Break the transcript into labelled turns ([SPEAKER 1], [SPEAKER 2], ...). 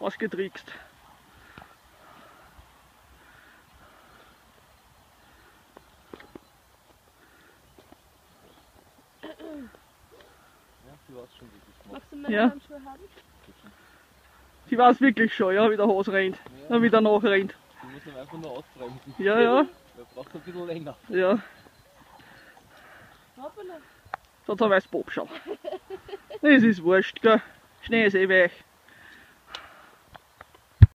[SPEAKER 1] ausgetrickst.
[SPEAKER 2] Ja, du hast schon wirklich gemacht.
[SPEAKER 3] Magst du meine
[SPEAKER 1] Ja.
[SPEAKER 3] Handschuhe haben?
[SPEAKER 1] Die weiß wirklich schon, ja, wie der Hose rennt. Ja, wie der nachrennt.
[SPEAKER 2] Du musst ihn einfach nur ausbremsen.
[SPEAKER 1] Ja, ja,
[SPEAKER 2] Der braucht ein bisschen länger.
[SPEAKER 1] ja.
[SPEAKER 3] Hoppala.
[SPEAKER 1] Sonst haben wir es Bob schon. Das ist wurscht, gell. Schnee ist eh weich.